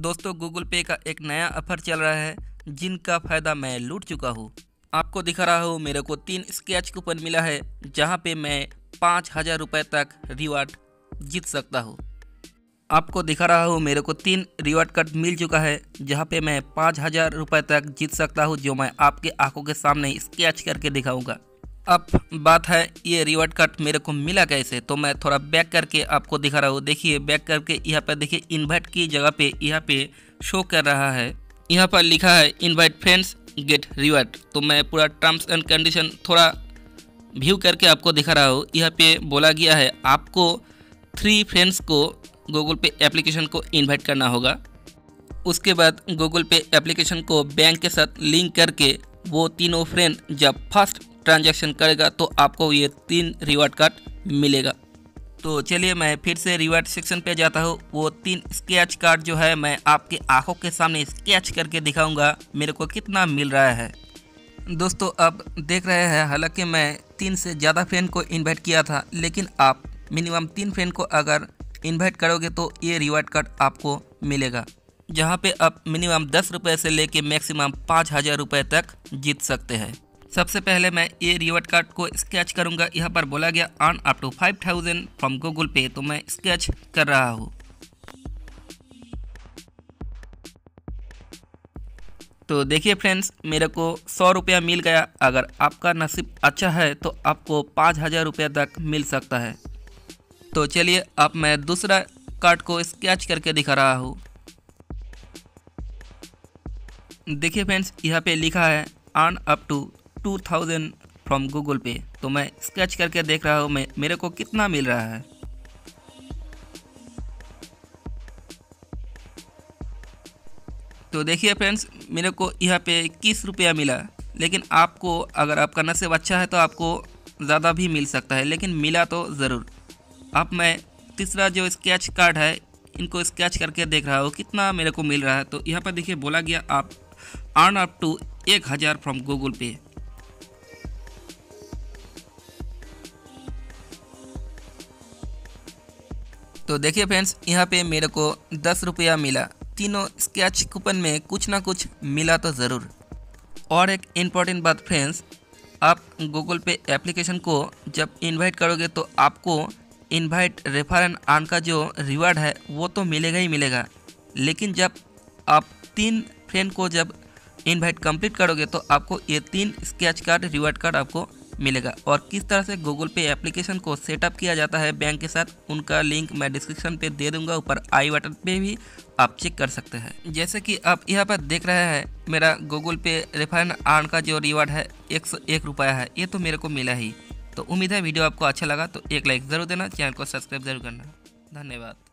दोस्तों गूगल पे का एक नया ऑफ़र चल रहा है, जिनका फ़ायदा मैं लूट चुका हूँ। आपको दिखा रहा हूँ, मेरे को तीन स्केच कूपन मिला है, जहाँ पे मैं पाँच हज़ार रुपये तक रिवार्ड जीत सकता हूँ। आपको दिखा रहा हूँ, मेरे को तीन रिवार्ड कार्ड मिल चुका है, जहाँ पे मैं पाँच हज़ार रुपये तक जीत सकता हूँ, जो मैं आपके आँखों के सामने स्केच करके दिखाऊँगा। अब बात है, ये रिवार्ड कार्ड मेरे को मिला कैसे? तो मैं थोड़ा बैक करके आपको दिखा रहा हूँ। देखिए बैक करके यहाँ पर देखिए इन्वाइट की जगह पे यहाँ पे शो कर रहा है। यहाँ पर लिखा है इन्वाइट फ्रेंड्स गेट रिवार्ड तो मैं पूरा टर्म्स एंड कंडीशन थोड़ा व्यू करके आपको दिखा रहा हूँ। यहाँ पे बोला गया है, आपको थ्री फ्रेंड्स को गूगल पे एप्लीकेशन को इनवाइट करना होगा। उसके बाद गूगल पे एप्लीकेशन को बैंक के साथ लिंक करके वो तीनों फ्रेंड जब फ़र्स्ट ट्रांजैक्शन करेगा तो आपको ये तीन रिवार्ड कार्ड मिलेगा। तो चलिए, मैं फिर से रिवार्ड सेक्शन पे जाता हूँ। वो तीन स्केच कार्ड जो है, मैं आपके आँखों के सामने स्केच करके दिखाऊँगा, मेरे को कितना मिल रहा है। दोस्तों, अब देख रहे हैं, हालाँकि मैं तीन से ज़्यादा फ्रेंड को इनवाइट किया था, लेकिन आप मिनिमम तीन फ्रेंड को अगर इनवाइट करोगे तो ये रिवार्ड कार्ड आपको मिलेगा, जहाँ पे आप मिनिमम दस रुपये से लेके मैक्सिमम पाँच हज़ार रुपये तक जीत सकते हैं। सबसे पहले मैं ये रिवर्ट कार्ड को स्केच करूँगा। यहाँ पर बोला गया earn up to five thousand from Google Pay तो मैं स्केच कर रहा हूँ। तो देखिए फ्रेंड्स मेरे को सौ रुपया मिल गया। अगर आपका नसीब अच्छा है तो आपको पाँच हज़ार रुपया तक मिल सकता है। तो चलिए, अब मैं दूसरा कार्ड को स्केच करके दिखा रहा हूँ। देखिए फ्रेंड्स यहाँ पे लिखा है earn up to two thousand from Google Pay. तो मैं स्केच करके देख रहा हूँ मेरे को कितना मिल रहा है। तो देखिए फ्रेंड्स मेरे को यहाँ पे इक्कीस रुपया मिला। लेकिन आपको, अगर आपका नसीब अच्छा है तो आपको ज़्यादा भी मिल सकता है, लेकिन मिला तो ज़रूर। अब मैं तीसरा जो स्केच कार्ड है, इनको स्केच करके देख रहा हूँ, कितना मेरे को मिल रहा है। तो यहाँ पर देखिए बोला गया, आप अर्न अप टू एक हज़ार फ्रॉम गूगल पे। तो देखिए फ्रेंड्स, यहाँ पे मेरे को दस रुपया मिला। तीनों स्केच कूपन में कुछ ना कुछ मिला तो ज़रूर। और एक इंपॉर्टेंट बात फ्रेंड्स, आप गूगल पे एप्लीकेशन को जब इनवाइट करोगे तो आपको इनवाइट रेफर एंड आर्न का जो रिवार्ड है, वो तो मिलेगा ही मिलेगा। लेकिन जब आप तीन फ्रेंड को जब इनवाइट कंप्लीट करोगे तो आपको ये तीन स्केच कार्ड रिवार्ड कार्ड आपको मिलेगा। और किस तरह से गूगल पे एप्लीकेशन को सेटअप किया जाता है बैंक के साथ, उनका लिंक मैं डिस्क्रिप्शन पे दे दूँगा। ऊपर आई बटन पे भी आप चेक कर सकते हैं। जैसे कि आप यहाँ पर देख रहे हैं, मेरा गूगल पे रेफर आर्न का जो रिवार्ड है, एक सौ एक रुपया है। ये तो मेरे को मिला ही। तो उम्मीद है वीडियो आपको अच्छा लगा तो एक लाइक ज़रूर देना, चैनल को सब्सक्राइब ज़रूर करना। धन्यवाद।